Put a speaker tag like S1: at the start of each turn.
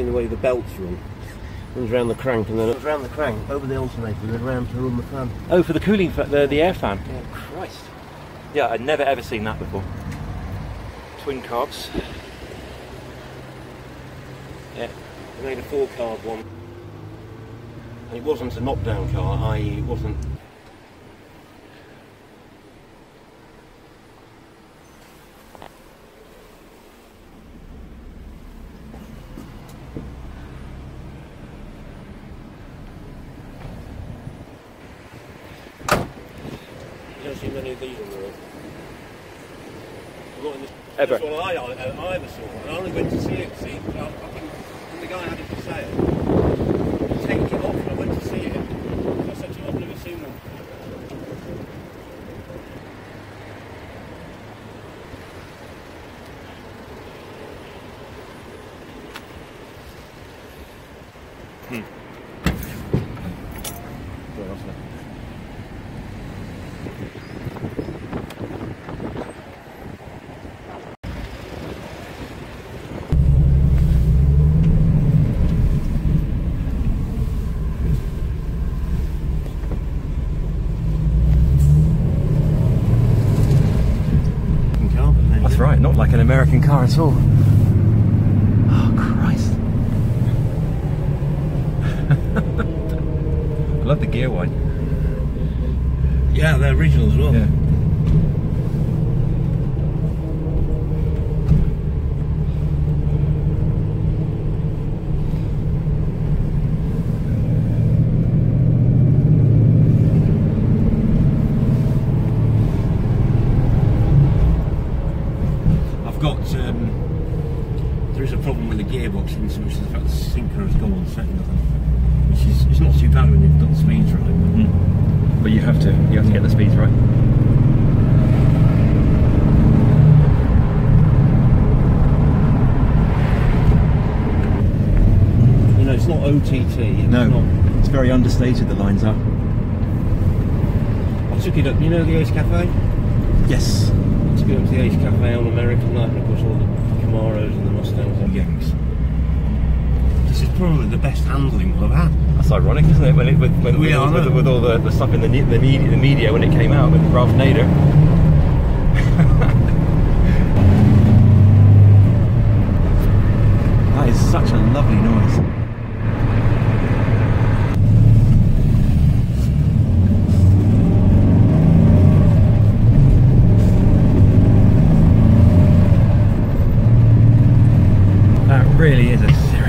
S1: seen the way the belts run. Runs around the crank and then it goes around the crank, over the alternator and then round to run the fan.
S2: Oh, for the cooling, fa- the, the air fan.
S1: Yeah.
S2: Christ. Yeah, I'd never ever seen that before. Twin carbs.
S1: Yeah. They made a four carb one. And it wasn't a knockdown car, i.e. it wasn't You don't see many of these on the road. Not in this,
S2: Ever.
S1: I, I, I ever saw. And I only went to see it, see, I, I think the guy had it for sale. Taking it off and I went to see it. I said to him, I've never seen one. Fucking carpet, mate.
S2: That's right, not like an American car at all. Oh, Christ. I love the gear white.
S1: Yeah, they're original as well.
S2: Yeah.
S1: There is a problem with the gearbox, so which is the fact the sinker has gone on second. Which is it's not too bad when you've got the speeds right. But
S2: But you have to, you have to get the speeds right.
S1: You know, it's not OTT. It's
S2: No,
S1: Not,
S2: it's very understated, the lines are.
S1: I took it up. You know the Ace Cafe?
S2: Yes.
S1: I took it up to the Ace Cafe on American night, and of course all the Camaros and the Mustangs and Yanks. This is probably the best handling I've had.
S2: That's ironic, isn't it? When it with, when, with, all, with, with all the, the stuff in the, the, media, the media when it came out with Ralph Nader. that is such a lovely noise. really isn't.